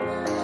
Bye.